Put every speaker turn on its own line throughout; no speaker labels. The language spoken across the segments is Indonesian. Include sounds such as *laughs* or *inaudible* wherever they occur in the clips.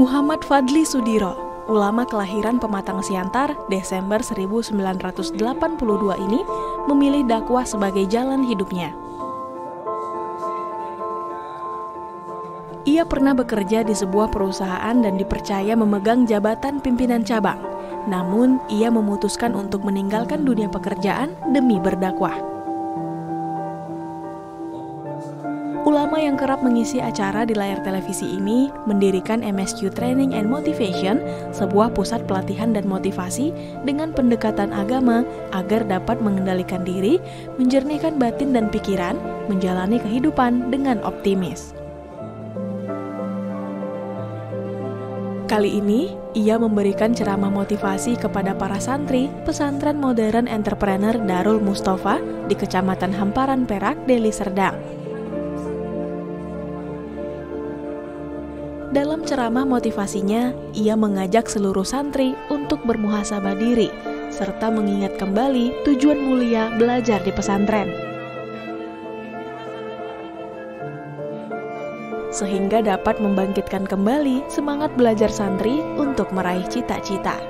Muhammad Fadli Sudiro, ulama kelahiran Pematang Siantar Desember 1982 ini memilih dakwah sebagai jalan hidupnya. Ia pernah bekerja di sebuah perusahaan dan dipercaya memegang jabatan pimpinan cabang. Namun, ia memutuskan untuk meninggalkan dunia pekerjaan demi berdakwah. Ulama yang kerap mengisi acara di layar televisi ini mendirikan MSQ Training and Motivation, sebuah pusat pelatihan dan motivasi dengan pendekatan agama agar dapat mengendalikan diri, menjernihkan batin dan pikiran, menjalani kehidupan dengan optimis. Kali ini, ia memberikan ceramah motivasi kepada para santri pesantren modern entrepreneur Darul Mustafa di Kecamatan Hamparan Perak, Deli Serdang. Dalam ceramah motivasinya, ia mengajak seluruh santri untuk bermuhasabah diri serta mengingat kembali tujuan mulia belajar di pesantren. Sehingga dapat membangkitkan kembali semangat belajar santri untuk meraih cita-cita.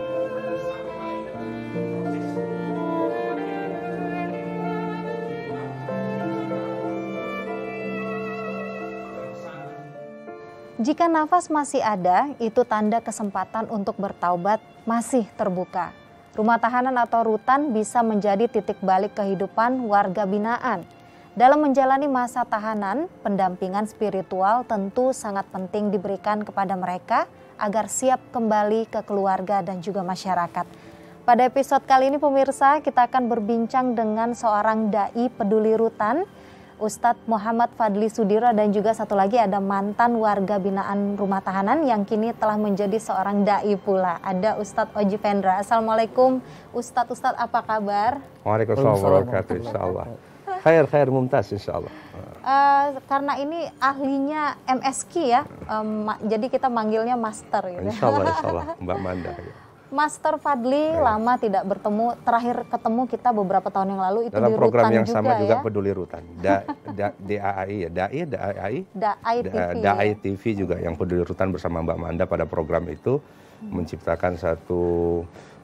Jika nafas masih ada, itu tanda kesempatan untuk bertaubat masih terbuka. Rumah tahanan atau rutan bisa menjadi titik balik kehidupan warga binaan. Dalam menjalani masa tahanan, pendampingan spiritual tentu sangat penting diberikan kepada mereka agar siap kembali ke keluarga dan juga masyarakat. Pada episode kali ini pemirsa, kita akan berbincang dengan seorang dai peduli rutan Ustadz Muhammad Fadli Sudiro dan juga satu lagi ada mantan warga binaan rumah tahanan yang kini telah menjadi seorang dai pula. Ada Ustadz Oji Vendra. Assalamualaikum Ustadz Ustadz apa kabar?
Waalaikumsalam warahmatullahi wabarakatuh. Insyaallah. Khair khair mumtaz insyaallah.
Uh, karena ini ahlinya MSK ya, um, jadi kita manggilnya master gitu.
Insyaallah, *laughs* insyaallah Mbak Manda. Ya.
Master Fadli ya. lama tidak bertemu, terakhir ketemu kita beberapa tahun yang lalu itu
Dalam
di
program
Rutan
yang
juga,
sama
ya?
juga peduli Rutan. Da, da, DAAI ya, DAI, DAI,
DAI TV.
DAI TV juga yang peduli Rutan bersama Mbak Manda pada program itu hmm. menciptakan satu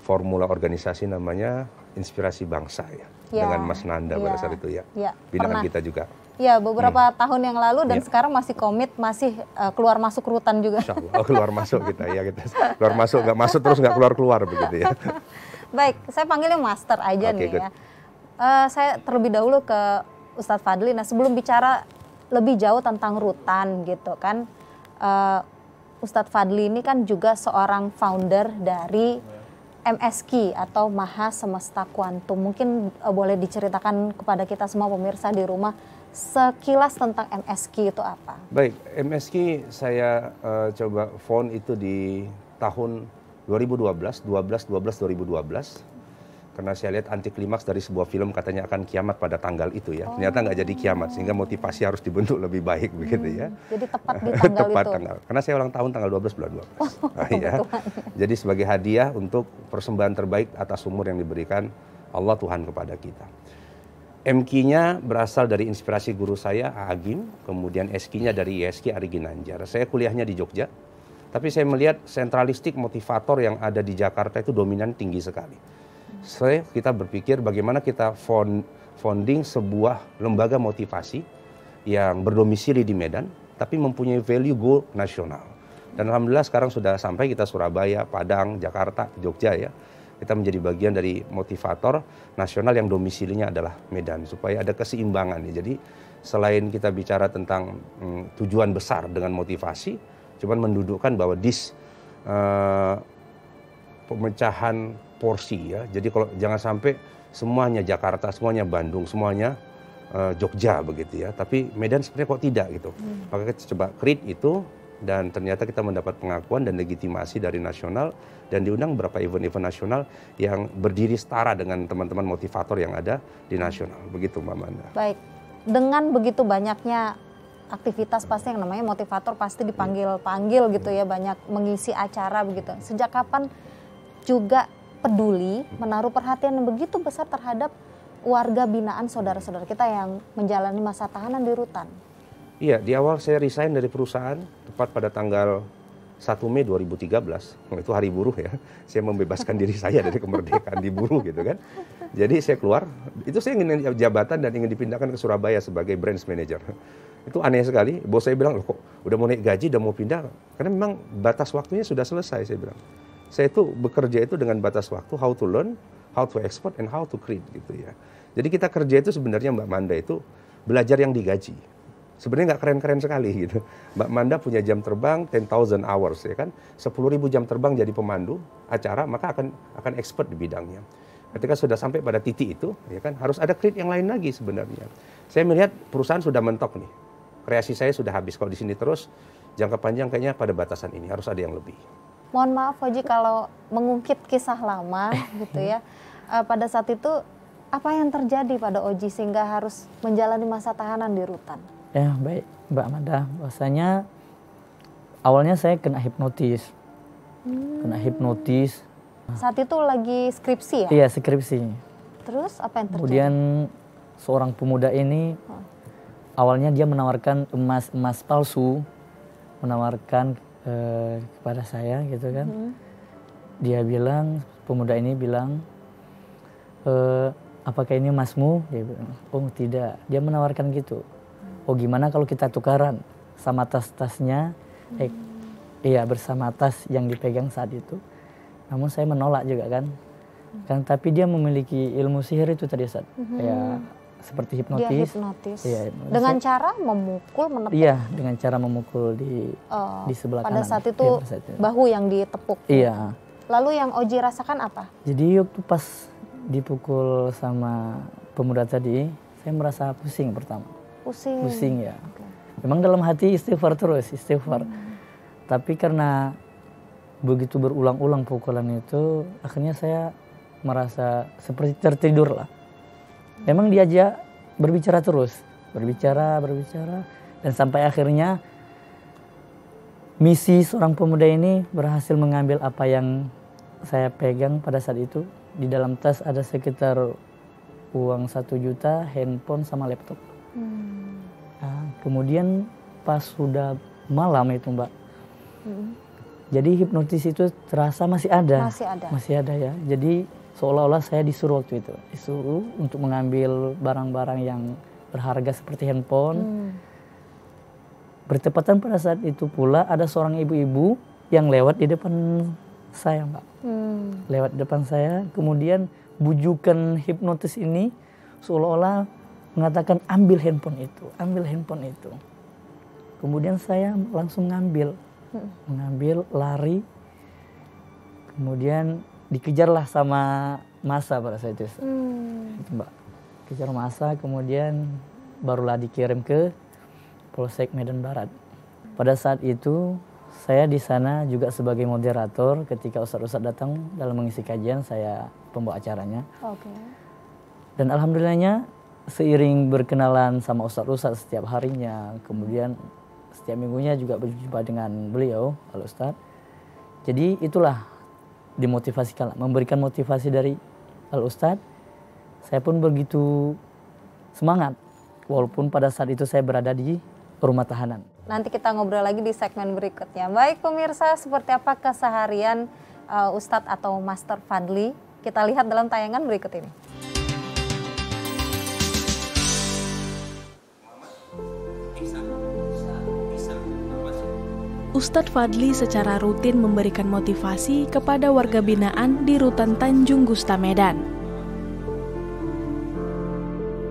formula organisasi namanya Inspirasi Bangsa ya, ya. dengan Mas Nanda ya. pada saat itu ya. ya. Binaan kita juga.
Ya, beberapa hmm. tahun yang lalu dan ya. sekarang masih komit, masih uh, keluar masuk rutan juga.
Insya Allah, oh, keluar masuk kita ya kita keluar masuk, nggak masuk terus nggak keluar keluar begitu ya. *laughs*
Baik, saya panggilnya Master aja okay, nih good. ya. Uh, saya terlebih dahulu ke Ustadz Fadli. Nah, sebelum bicara lebih jauh tentang rutan gitu kan, uh, Ustadz Fadli ini kan juga seorang founder dari MSQ atau Maha Semesta Kuantum. Mungkin uh, boleh diceritakan kepada kita semua pemirsa di rumah sekilas tentang MSQ itu apa?
Baik, MSQ saya uh, coba phone itu di tahun 2012, 12, 12, 2012 karena saya lihat anti klimaks dari sebuah film katanya akan kiamat pada tanggal itu ya. Oh. Ternyata nggak jadi kiamat sehingga motivasi harus dibentuk lebih baik hmm. begitu ya.
Jadi tepat di *laughs* tanggal
tepat
itu.
tanggal. Karena saya ulang tahun tanggal 12 bulan 12. *laughs* Oh, nah, ya. Jadi sebagai hadiah untuk persembahan terbaik atas umur yang diberikan Allah Tuhan kepada kita. MQ-nya berasal dari inspirasi guru saya, Agim, kemudian SQ-nya dari ISK Ari Ginanjar. Saya kuliahnya di Jogja, tapi saya melihat sentralistik motivator yang ada di Jakarta itu dominan tinggi sekali. Saya kita berpikir bagaimana kita fond, founding sebuah lembaga motivasi yang berdomisili di Medan, tapi mempunyai value goal nasional. Dan alhamdulillah sekarang sudah sampai kita Surabaya, Padang, Jakarta, Jogja ya kita menjadi bagian dari motivator nasional yang domisilinya adalah Medan supaya ada keseimbangan ya. Jadi selain kita bicara tentang hmm, tujuan besar dengan motivasi, cuman mendudukkan bahwa dis uh, pemecahan porsi ya. Jadi kalau jangan sampai semuanya Jakarta, semuanya Bandung, semuanya uh, Jogja begitu ya. Tapi Medan sebenarnya kok tidak gitu. Hmm. Maka kita coba create itu dan ternyata kita mendapat pengakuan dan legitimasi dari nasional dan diundang beberapa event-event nasional yang berdiri setara dengan teman-teman motivator yang ada di nasional. Begitu Mbak Manda.
Baik. Dengan begitu banyaknya aktivitas pasti yang namanya motivator pasti dipanggil-panggil gitu ya banyak mengisi acara begitu. Sejak kapan juga peduli menaruh perhatian yang begitu besar terhadap warga binaan saudara-saudara kita yang menjalani masa tahanan di rutan?
Iya, di awal saya resign dari perusahaan tepat pada tanggal 1 Mei 2013, itu hari buruh ya, *laughs* saya membebaskan diri saya dari kemerdekaan di buruh gitu kan. Jadi saya keluar, itu saya ingin jabatan dan ingin dipindahkan ke Surabaya sebagai branch manager. Itu aneh sekali, bos saya bilang, kok udah mau naik gaji, udah mau pindah, karena memang batas waktunya sudah selesai, saya bilang. Saya itu bekerja itu dengan batas waktu, how to learn, how to export, and how to create gitu ya. Jadi kita kerja itu sebenarnya Mbak Manda itu belajar yang digaji sebenarnya nggak keren-keren sekali gitu. Mbak Manda punya jam terbang 10,000 hours ya kan, 10.000 jam terbang jadi pemandu acara maka akan akan expert di bidangnya. Ketika sudah sampai pada titik itu, ya kan harus ada kredit yang lain lagi sebenarnya. Saya melihat perusahaan sudah mentok nih, kreasi saya sudah habis kalau di sini terus jangka panjang kayaknya pada batasan ini harus ada yang lebih.
Mohon maaf Oji kalau mengungkit kisah lama *laughs* gitu ya, uh, pada saat itu apa yang terjadi pada Oji sehingga harus menjalani masa tahanan di rutan?
Ya baik Mbak Mada, bahwasanya awalnya saya kena hipnotis, hmm. kena hipnotis.
Saat itu lagi skripsi ya?
Iya skripsi.
Terus apa yang terjadi?
Kemudian seorang pemuda ini oh. awalnya dia menawarkan emas emas palsu, menawarkan eh, kepada saya gitu kan. Hmm. Dia bilang pemuda ini bilang e, apakah ini emasmu? Dia bilang oh tidak. Dia menawarkan gitu oh gimana kalau kita tukaran sama tas-tasnya hmm. eh, iya bersama tas yang dipegang saat itu namun saya menolak juga kan hmm. kan tapi dia memiliki ilmu sihir itu tadi saat hmm. ya seperti hipnotis. Dia
hipnotis. Iya, hipnotis. Dengan cara memukul, menepuk.
Iya, dengan cara memukul di uh, di sebelah
pada
kanan.
Saat itu, ya, saat itu bahu yang ditepuk.
Iya.
Lalu yang Oji rasakan apa?
Jadi waktu pas dipukul sama pemuda tadi, saya merasa pusing pertama.
Pusing.
Pusing ya. Okay. Memang dalam hati istighfar terus, istighfar. Hmm. Tapi karena begitu berulang-ulang pukulan itu, akhirnya saya merasa seperti tertidur lah. Memang diajak berbicara terus, berbicara, berbicara, dan sampai akhirnya misi seorang pemuda ini berhasil mengambil apa yang saya pegang pada saat itu. Di dalam tas ada sekitar uang satu juta, handphone sama laptop. Hmm. Nah, kemudian pas sudah malam itu mbak, hmm. jadi hipnotis itu terasa masih ada,
masih ada,
masih ada ya. Jadi seolah-olah saya disuruh waktu itu, disuruh untuk mengambil barang-barang yang berharga seperti handphone. Hmm. Bertepatan pada saat itu pula ada seorang ibu-ibu yang lewat di depan saya mbak, hmm. lewat di depan saya, kemudian bujukan hipnotis ini seolah-olah mengatakan ambil handphone itu, ambil handphone itu. Kemudian saya langsung ngambil, hmm. mengambil lari, kemudian dikejarlah sama masa pada saat itu, hmm. itu mbak, kejar masa, kemudian barulah dikirim ke Polsek Medan Barat. Pada saat itu saya di sana juga sebagai moderator ketika ustadz-ustadz datang dalam mengisi kajian saya pembawa acaranya. Okay. Dan alhamdulillahnya seiring berkenalan sama ustadz-ustadz setiap harinya, kemudian setiap minggunya juga berjumpa dengan beliau, al ustadz. Jadi itulah dimotivasikan, memberikan motivasi dari al ustadz. Saya pun begitu semangat, walaupun pada saat itu saya berada di rumah tahanan.
Nanti kita ngobrol lagi di segmen berikutnya. Baik pemirsa, seperti apa keseharian uh, Ustadz atau Master Fadli? Kita lihat dalam tayangan berikut ini.
Ustadz Fadli secara rutin memberikan motivasi kepada warga binaan di Rutan Tanjung Gusta Medan.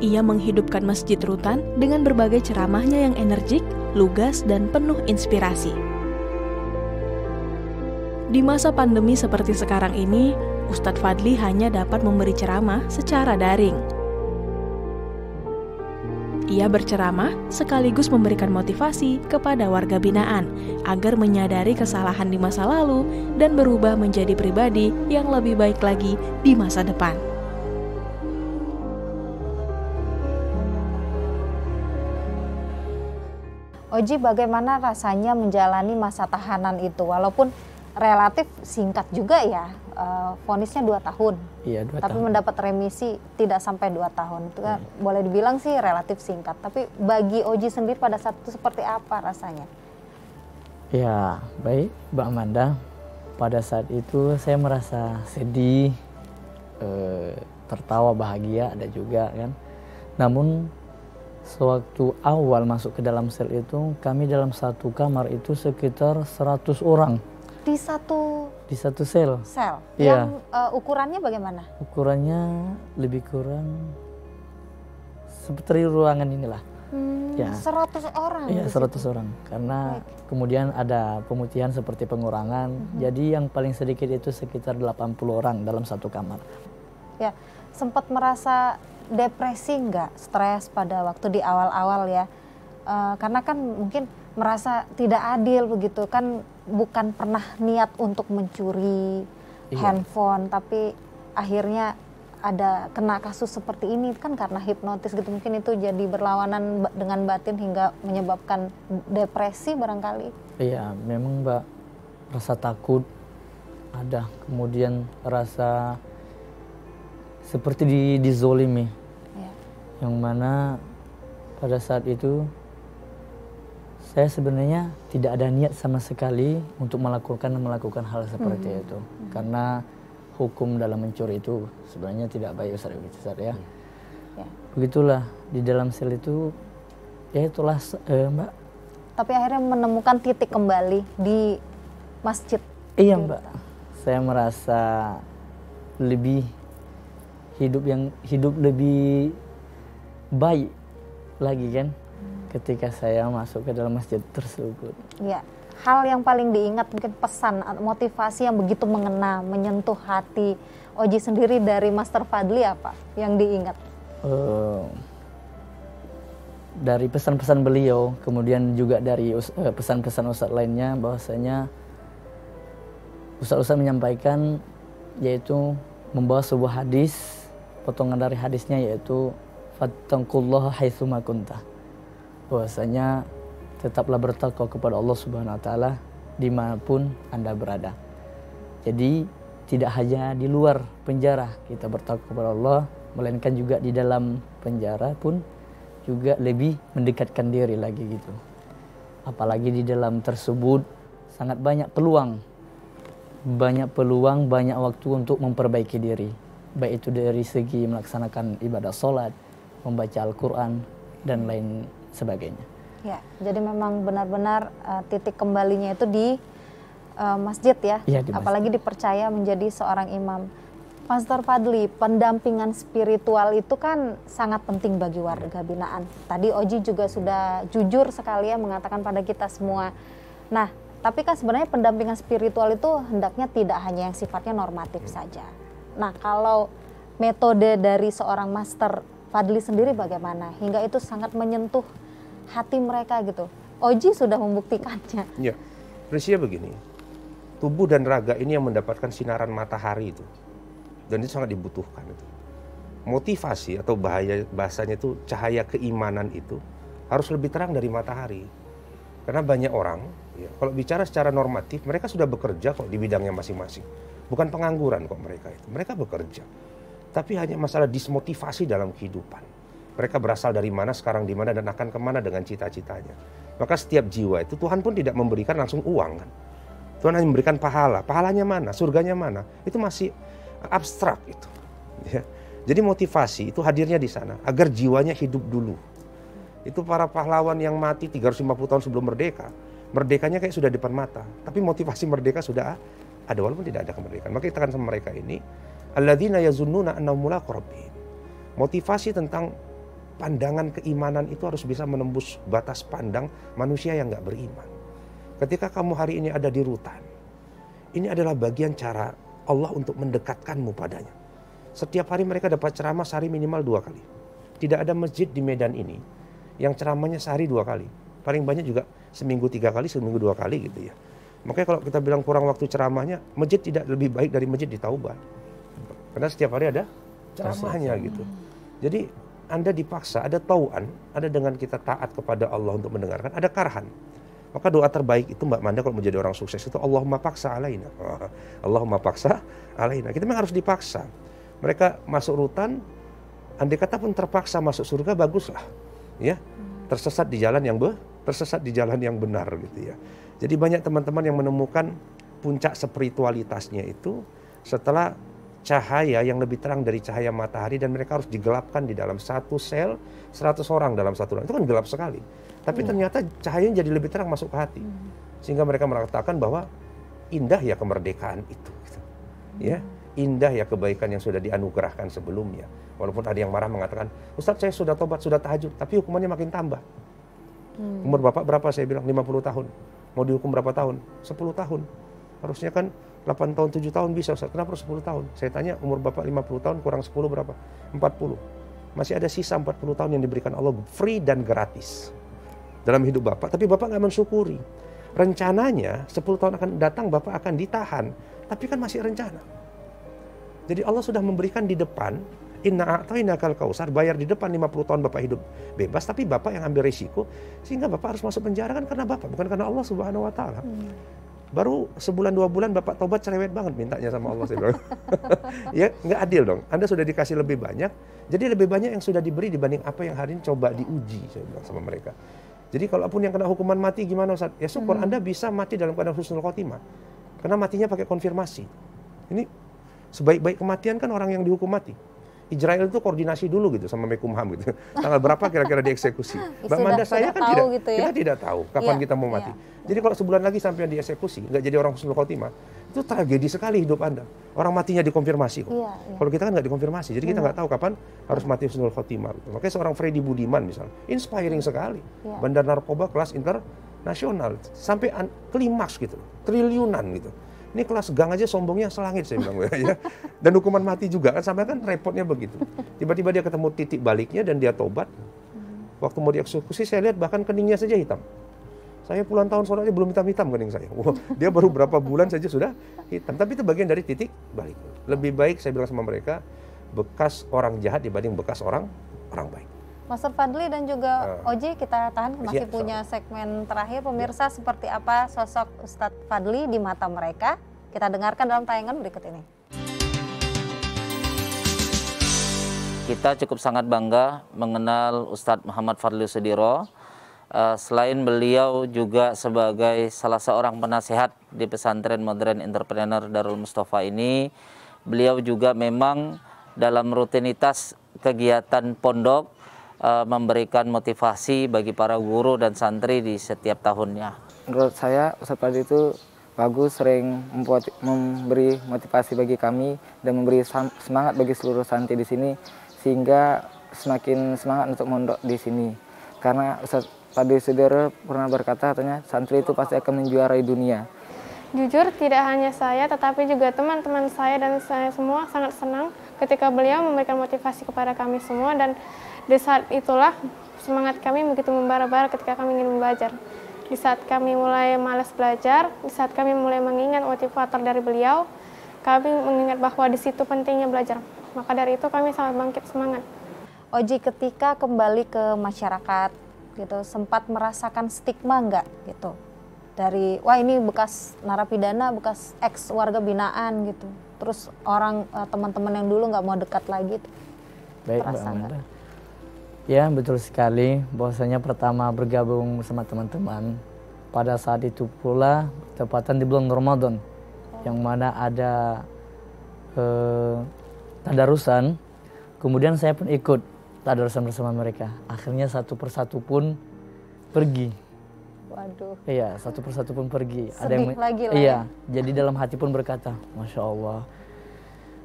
Ia menghidupkan Masjid Rutan dengan berbagai ceramahnya yang energik, lugas, dan penuh inspirasi. Di masa pandemi seperti sekarang ini, Ustadz Fadli hanya dapat memberi ceramah secara daring ia berceramah sekaligus memberikan motivasi kepada warga binaan agar menyadari kesalahan di masa lalu dan berubah menjadi pribadi yang lebih baik lagi di masa depan.
Oji, bagaimana rasanya menjalani masa tahanan itu? Walaupun relatif singkat juga ya, uh, vonisnya dua tahun.
Iya, dua
tapi
tahun.
mendapat remisi tidak sampai dua tahun. Itu kan hmm. boleh dibilang sih relatif singkat. Tapi bagi Oji sendiri pada saat itu seperti apa rasanya?
Ya, baik Mbak Amanda. Pada saat itu saya merasa sedih, eh, tertawa bahagia ada juga kan. Namun sewaktu awal masuk ke dalam sel itu kami dalam satu kamar itu sekitar 100 orang
Di satu
di satu sel.
sel
Iya.
yang eh, ukurannya bagaimana?
Ukurannya lebih kurang seperti ruangan inilah.
Hmm,
Ya.
100 orang. Di
100
situ.
orang. Karena kemudian ada pemutihan seperti pengurangan. Jadi yang paling sedikit itu sekitar 80 orang dalam satu kamar.
Ya, sempat merasa depresi nggak, stres pada waktu di awal-awal ya? Eh, karena kan mungkin merasa tidak adil begitu kan, bukan pernah niat untuk mencuri
Iya.
handphone, tapi akhirnya ada kena kasus seperti ini kan karena hipnotis gitu mungkin itu jadi berlawanan dengan batin hingga menyebabkan depresi barangkali.
Iya, memang Mbak rasa takut ada, kemudian rasa seperti di dizolimi,
Ya.
yang mana pada saat itu saya sebenarnya tidak ada niat sama sekali untuk melakukan melakukan hal seperti itu, karena hukum dalam mencuri itu sebenarnya tidak baik Ustaz Ustaz ya.
Ya.
Begitulah di dalam sel itu ya itulah eh, Mbak.
Tapi akhirnya menemukan titik kembali di masjid.
Iya mbak, saya merasa lebih hidup yang hidup lebih baik lagi kan ketika saya masuk ke dalam masjid tersebut.
Ya, hal yang paling diingat mungkin pesan atau motivasi yang begitu mengena, menyentuh hati Oji sendiri dari Master Fadli apa yang diingat?
Eh, dari pesan-pesan beliau, kemudian juga dari eh, pesan-pesan ustadz lainnya bahwasanya ustadz-ustadz menyampaikan yaitu membawa sebuah hadis, potongan dari hadisnya yaitu fattaqullaha haitsuma kunta. Bahwasanya tetaplah bertakwa kepada Allah Subhanahu wa taala di mana pun Anda berada. Jadi tidak hanya di luar penjara kita bertakwa kepada Allah, melainkan juga di dalam penjara pun juga lebih mendekatkan diri lagi gitu. Apalagi di dalam tersebut sangat banyak peluang, banyak peluang, banyak waktu untuk memperbaiki diri. Baik itu dari segi melaksanakan ibadah sholat, membaca Al-Quran, dan lain sebagainya.
Ya, jadi memang benar-benar uh, titik kembalinya itu di uh, masjid ya,
Iya, di masjid.
apalagi dipercaya menjadi seorang imam. Pastor Fadli, pendampingan spiritual itu kan sangat penting bagi warga binaan. Tadi Oji juga sudah jujur sekali ya mengatakan pada kita semua. Nah, tapi kan sebenarnya pendampingan spiritual itu hendaknya tidak hanya yang sifatnya normatif saja. Nah, kalau metode dari seorang master Fadli sendiri bagaimana? Hingga itu sangat menyentuh hati mereka gitu. Oji sudah membuktikannya.
Ya, prinsipnya begini. Tubuh dan raga ini yang mendapatkan sinaran matahari itu. Dan itu sangat dibutuhkan itu. Motivasi atau bahaya bahasanya itu cahaya keimanan itu harus lebih terang dari matahari. Karena banyak orang, ya, kalau bicara secara normatif, mereka sudah bekerja kok di bidangnya masing-masing. Bukan pengangguran kok mereka itu. Mereka bekerja. Tapi hanya masalah dismotivasi dalam kehidupan. Mereka berasal dari mana, sekarang di mana, dan akan ke mana dengan cita-citanya. Maka setiap jiwa itu Tuhan pun tidak memberikan langsung uang kan. Tuhan hanya memberikan pahala. Pahalanya mana? Surganya mana? Itu masih abstrak itu. Ya. Jadi motivasi itu hadirnya di sana agar jiwanya hidup dulu. Itu para pahlawan yang mati 350 tahun sebelum merdeka. Merdekanya kayak sudah depan mata, tapi motivasi merdeka sudah ada walaupun tidak ada kemerdekaan. Maka kita akan sama mereka ini alladzina yazunnuna annahum mulaqu rabbihim. Motivasi tentang pandangan keimanan itu harus bisa menembus batas pandang manusia yang nggak beriman. Ketika kamu hari ini ada di rutan, ini adalah bagian cara Allah untuk mendekatkanmu padanya. Setiap hari mereka dapat ceramah sehari minimal dua kali. Tidak ada masjid di Medan ini yang ceramahnya sehari dua kali. Paling banyak juga seminggu tiga kali, seminggu dua kali gitu ya. Makanya kalau kita bilang kurang waktu ceramahnya, masjid tidak lebih baik dari masjid di Taubat. Karena setiap hari ada ceramahnya gitu. Jadi Anda dipaksa, ada tauan, ada dengan kita taat kepada Allah untuk mendengarkan, ada karhan. Maka doa terbaik itu Mbak Manda kalau menjadi orang sukses itu Allahumma paksa alaina. Allahumma paksa alaina. Kita memang harus dipaksa. Mereka masuk rutan, andai kata pun terpaksa masuk surga baguslah. Ya. Tersesat di jalan yang be, tersesat di jalan yang benar gitu ya. Jadi banyak teman-teman yang menemukan puncak spiritualitasnya itu setelah cahaya yang lebih terang dari cahaya matahari dan mereka harus digelapkan di dalam satu sel 100 orang dalam satu orang. Itu kan gelap sekali. Tapi hmm. ternyata cahayanya jadi lebih terang masuk ke hati. Hmm. Sehingga mereka mengatakan bahwa indah ya kemerdekaan itu. Gitu. Ya, indah ya kebaikan yang sudah dianugerahkan sebelumnya. Walaupun ada yang marah mengatakan, Ustadz saya sudah tobat, sudah tahajud, tapi hukumannya makin tambah. Hmm. Umur Bapak berapa? Saya bilang 50 tahun. Mau dihukum berapa tahun? 10 tahun. Harusnya kan 8 tahun, 7 tahun bisa Ustaz. Kenapa 10 tahun? Saya tanya umur Bapak 50 tahun kurang 10 berapa? 40. Masih ada sisa 40 tahun yang diberikan Allah free dan gratis dalam hidup Bapak. Tapi Bapak nggak mensyukuri. Rencananya 10 tahun akan datang Bapak akan ditahan. Tapi kan masih rencana. Jadi Allah sudah memberikan di depan Inna kausar bayar di depan 50 tahun Bapak hidup bebas tapi Bapak yang ambil risiko sehingga Bapak harus masuk penjara kan karena Bapak bukan karena Allah Subhanahu wa taala. Hmm. Baru sebulan dua bulan Bapak tobat cerewet banget mintanya sama Allah saya bilang. *laughs* ya nggak adil dong. Anda sudah dikasih lebih banyak, jadi lebih banyak yang sudah diberi dibanding apa yang hari ini coba diuji saya bilang sama mereka. Jadi kalaupun yang kena hukuman mati gimana Ustaz? Ya syukur hmm. Anda bisa mati dalam keadaan husnul khotimah. Karena matinya pakai konfirmasi. Ini sebaik-baik kematian kan orang yang dihukum mati. Israel itu koordinasi dulu gitu sama Mekumham gitu. Tanggal berapa kira-kira dieksekusi. *laughs* Mbak Manda saya kan tidak gitu ya? kita tidak tahu kapan ya, kita mau mati. Ya. Jadi kalau sebulan lagi sampai dieksekusi, nggak jadi orang husnul khotimah, itu tragedi sekali hidup Anda. Orang matinya dikonfirmasi kok. Ya, ya. Kalau kita kan nggak dikonfirmasi, jadi kita nggak tahu kapan harus mati husnul khotimah. Gitu. Makanya seorang Freddy Budiman misalnya, inspiring sekali. Ya. Bandar narkoba kelas internasional sampai klimaks gitu, triliunan gitu ini kelas gang aja sombongnya selangit saya bilang *laughs* ya. Dan hukuman mati juga kan sampai kan repotnya begitu. Tiba-tiba dia ketemu titik baliknya dan dia tobat. Waktu mau dieksekusi saya lihat bahkan keningnya saja hitam. Saya puluhan tahun sholatnya belum hitam-hitam kening saya. Wow, dia baru berapa bulan saja sudah hitam. Tapi itu bagian dari titik balik. Lebih baik saya bilang sama mereka bekas orang jahat dibanding bekas orang orang baik.
Master Fadli dan juga uh, Oji kita tahan masih ya, punya segmen terakhir pemirsa ya. seperti apa sosok Ustadz Fadli di mata mereka kita dengarkan dalam tayangan berikut ini.
Kita cukup sangat bangga mengenal Ustadz Muhammad Fadli Sudiro. Uh, selain beliau juga sebagai salah seorang penasehat di pesantren modern entrepreneur Darul Mustafa ini, beliau juga memang dalam rutinitas kegiatan pondok uh, memberikan motivasi bagi para guru dan santri di setiap tahunnya.
Menurut saya Ustadz Padi itu bagus, sering membuat, memberi motivasi bagi kami dan memberi semangat bagi seluruh santri di sini sehingga semakin semangat untuk mondok di sini. Karena Ustadz Padi Sudero pernah berkata katanya santri itu pasti akan menjuarai dunia.
Jujur tidak hanya saya tetapi juga teman-teman saya dan saya semua sangat senang ketika beliau memberikan motivasi kepada kami semua dan di saat itulah semangat kami begitu membara-bara ketika kami ingin belajar. Di saat kami mulai malas belajar, di saat kami mulai mengingat motivator dari beliau, kami mengingat bahwa di situ pentingnya belajar. Maka dari itu kami sangat bangkit semangat.
Oji ketika kembali ke masyarakat gitu sempat merasakan stigma enggak gitu dari wah ini bekas narapidana bekas ex warga binaan gitu terus orang eh, teman-teman yang dulu nggak mau dekat lagi.
Baik, Terasa Mbak Ya betul sekali bahwasanya pertama bergabung bersama teman-teman pada saat itu pula tepatan di bulan Ramadan yang mana ada eh, tadarusan kemudian saya pun ikut tadarusan bersama mereka akhirnya satu persatu pun pergi
Waduh.
Iya, satu persatu pun pergi.
Sedih ada yang lagi lah.
Iya, ya. jadi dalam hati pun berkata, masya Allah,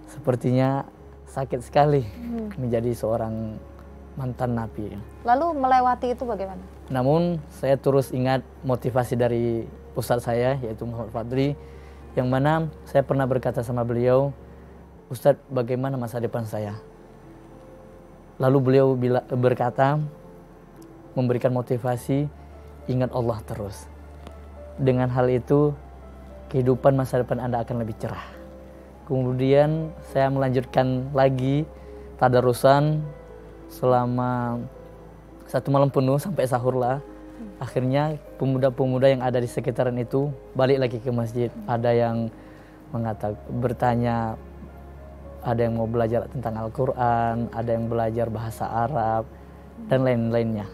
sepertinya sakit sekali hmm. menjadi seorang mantan napi.
Lalu melewati itu bagaimana?
Namun saya terus ingat motivasi dari ustadz saya yaitu Muhammad Fadli yang mana saya pernah berkata sama beliau, Ustadz bagaimana masa depan saya? Lalu beliau bila, berkata, memberikan motivasi, ingat Allah terus. Dengan hal itu, kehidupan masa depan Anda akan lebih cerah. Kemudian saya melanjutkan lagi tadarusan selama satu malam penuh sampai sahur lah. Akhirnya pemuda-pemuda yang ada di sekitaran itu balik lagi ke masjid. Ada yang mengatakan bertanya, ada yang mau belajar tentang Al-Quran, ada yang belajar bahasa Arab dan lain-lainnya.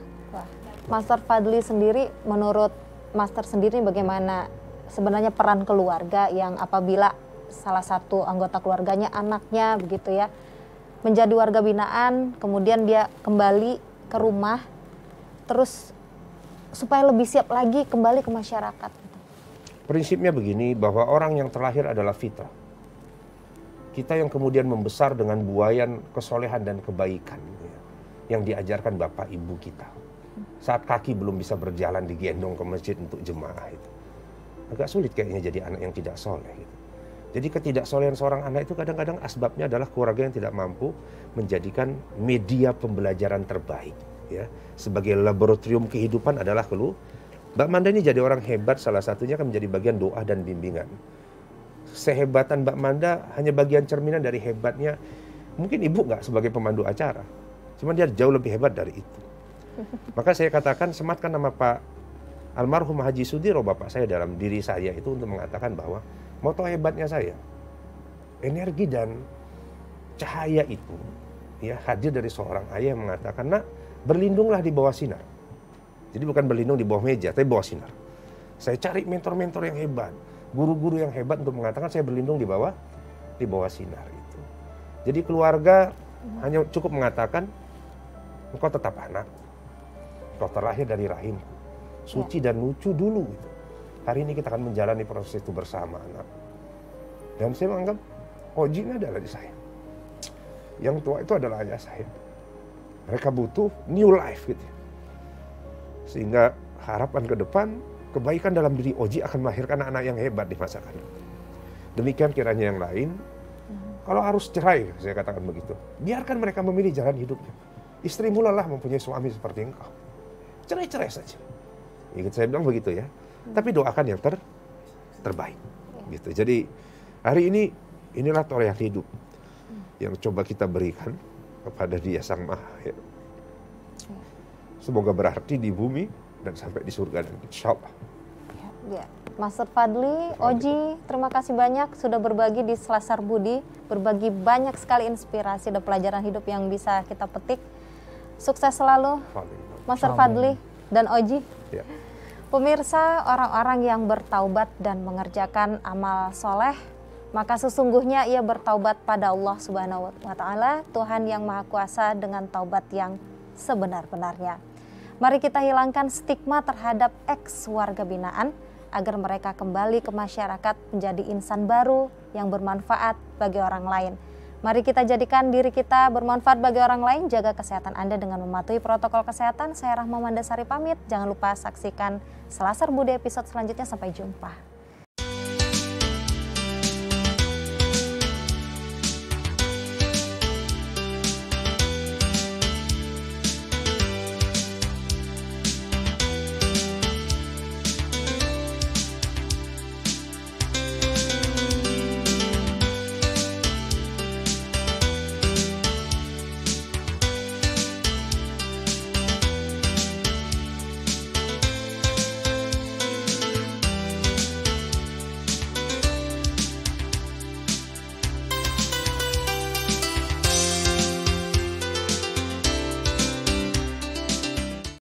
Master Fadli sendiri menurut Master sendiri bagaimana sebenarnya peran keluarga yang apabila salah satu anggota keluarganya anaknya begitu ya menjadi warga binaan kemudian dia kembali ke rumah terus supaya lebih siap lagi kembali ke masyarakat.
Prinsipnya begini bahwa orang yang terlahir adalah fitrah. Kita yang kemudian membesar dengan buayan kesolehan dan kebaikan ya, yang diajarkan bapak ibu kita. Saat kaki belum bisa berjalan digendong ke masjid untuk jemaah itu. Agak sulit kayaknya jadi anak yang tidak soleh gitu. Jadi ketidaksolehan seorang anak itu kadang-kadang asbabnya adalah keluarga yang tidak mampu menjadikan media pembelajaran terbaik ya sebagai laboratorium kehidupan adalah kelu. Mbak Manda ini jadi orang hebat salah satunya kan menjadi bagian doa dan bimbingan. Sehebatan Mbak Manda hanya bagian cerminan dari hebatnya. Mungkin ibu nggak sebagai pemandu acara, cuma dia jauh lebih hebat dari itu. Maka saya katakan sematkan nama Pak almarhum Haji Sudiro bapak saya dalam diri saya itu untuk mengatakan bahwa moto hebatnya saya energi dan cahaya itu ya hadir dari seorang ayah yang mengatakan nak berlindunglah di bawah sinar. Jadi bukan berlindung di bawah meja, tapi bawah sinar. Saya cari mentor-mentor yang hebat, guru-guru yang hebat untuk mengatakan saya berlindung di bawah di bawah sinar itu. Jadi keluarga hanya cukup mengatakan engkau tetap anak, engkau terlahir dari rahim, suci dan lucu dulu. Gitu. Hari ini kita akan menjalani proses itu bersama anak. Dan saya menganggap Oji ini adalah di saya. Yang tua itu adalah ayah saya. Mereka butuh new life gitu. Sehingga harapan ke depan kebaikan dalam diri Oji akan melahirkan anak-anak yang hebat di masa akan Demikian kiranya yang lain. Kalau harus cerai, saya katakan begitu. Biarkan mereka memilih jalan hidupnya. Istri mulalah mempunyai suami seperti engkau. Cerai-cerai saja. Ingat saya bilang begitu ya. Tapi doakan yang ter terbaik. Gitu. Jadi hari ini inilah torehan hidup yang coba kita berikan kepada dia sang maha ya. Semoga berarti di bumi dan sampai di surga dan insya Allah.
Ya, ya. Master Fadli, Oji, terima kasih banyak sudah berbagi di Selasar Budi, berbagi banyak sekali inspirasi dan pelajaran hidup yang bisa kita petik. Sukses selalu, Master Fadli dan Oji. Ya. Pemirsa, orang-orang yang bertaubat dan mengerjakan amal soleh maka sesungguhnya ia bertaubat pada Allah Subhanahu wa taala, Tuhan yang Maha Kuasa dengan taubat yang sebenar-benarnya. Mari kita hilangkan stigma terhadap ex warga binaan agar mereka kembali ke masyarakat menjadi insan baru yang bermanfaat bagi orang lain. Mari kita jadikan diri kita bermanfaat bagi orang lain, jaga kesehatan Anda dengan mematuhi protokol kesehatan. Saya Rahma Mandasari pamit. Jangan lupa saksikan Selasar Budi episode selanjutnya. Sampai jumpa.